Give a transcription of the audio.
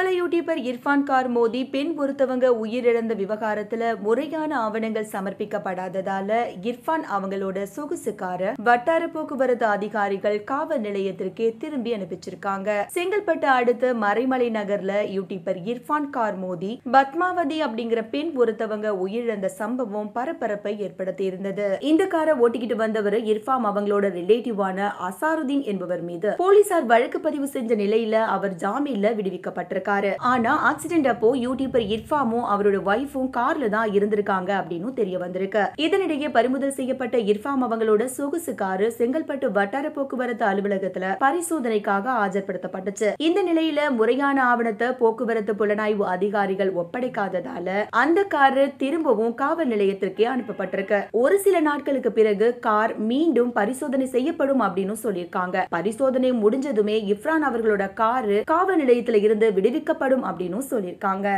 பிரபல YouTuber Irfan car மோதி பெண் ஒருத்தவங்க உயிரிழந்த விவகாரத்துல முறையான ஆவணங்கள் சமர்ப்பிக்கப்படாததால இர்ஃபான் அவங்களோட சொகுசு கார வட்டார போக்குவரத்து அதிகாரிகள் காவல் நிலையத்திற்கே திரும்பி அனுப்பிச்சிருக்காங்க. செங்கல்பட்டு அடுத்த மறைமலை நகர்ல யூடியூபர் இர்ஃபான் கார் மோதி பத்மாவதி அப்படிங்கிற பெண் ஒருத்தவங்க உயிரிழந்த சம்பவம் பரபரப்பை ஏற்படுத்தி இருந்தது. இந்த காரை ஓட்டிக்கிட்டு வந்தவர் இர்ஃபான் அவங்களோட ரிலேட்டிவான அசாருதீன் என்பவர் மீது போலீசார் வழக்கு பதிவு செஞ்ச நிலையில அவர் ஜாமீன்ல விடுவிக்கப்பட்டிருக்கார் ஆனா ஆக்சிடென்ட் அப்போ யூடியூபர் இர்ஃபாமும் அவரோட ஒய்ஃபும் கார்ல தான் இருந்திருக்காங்க அப்படின்னு தெரிய வந்திருக்கு. இதனிடையே பறிமுதல் செய்யப்பட்ட இர்ஃபாம் அவங்களோட சொகுசு காரு செங்கல்பட்டு வட்டார போக்குவரத்து அலுவலகத்துல பரிசோதனைக்காக ஆஜர்படுத்தப்பட்டுச்சு. இந்த நிலையில முறையான ஆவணத்தை போக்குவரத்து புலனாய்வு அதிகாரிகள் ஒப்படைக்காததால அந்த காரு திரும்பவும் காவல் நிலையத்திற்கே அனுப்பப்பட்டிருக்கு. ஒரு சில நாட்களுக்கு பிறகு கார் மீண்டும் பரிசோதனை செய்யப்படும் அப்படின்னு சொல்லியிருக்காங்க. பரிசோதனை முடிஞ்சதுமே இப்ரான் அவர்களோட காரு காவல் நிலையத்துல இருந்து விடு விடுவிக்கப்படும் அப்படின்னு சொல்லியிருக்காங்க.